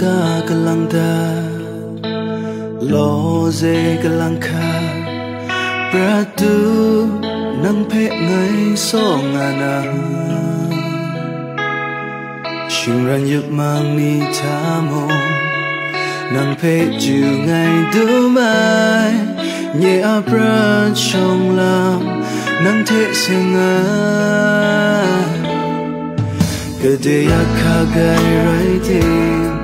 ka kalang da lo ze kalang kha pra nang phe ngai so nga na shin ran yup mang ni cha mo nang phe ju ngai du mai, nhẹ a pra chong lam nang 그대 약하게 riding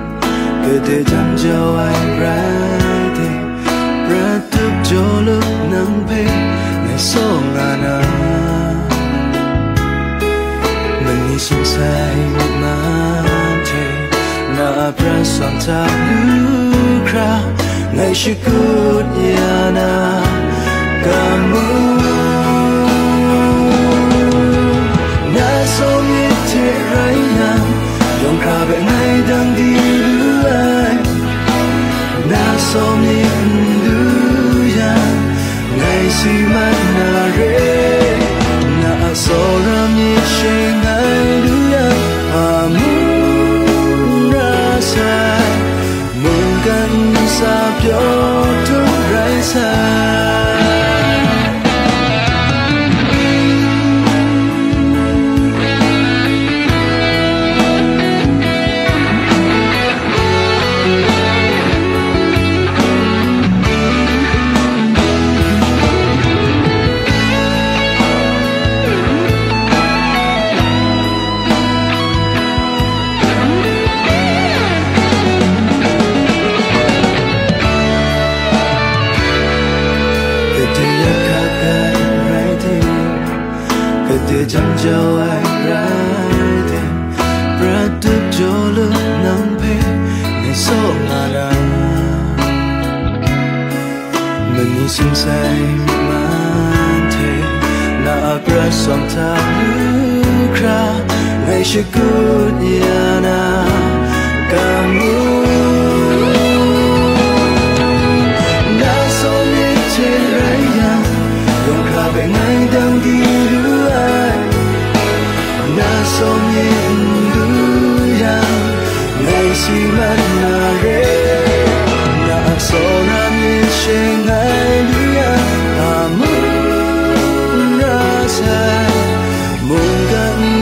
그대 잠자와의 riding 브라뚝 졸룩 낭패 내속 안아 눈이 심사이 못난테 나 press on top you cry 내 시굿 야나 가문 sun sa để chẳng cho ai ra thêm, ra được cho nắng phê ngày số ngà mình nghĩ sinh say man thế na som ta kra ngày sẽ cứ yana, cảm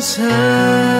才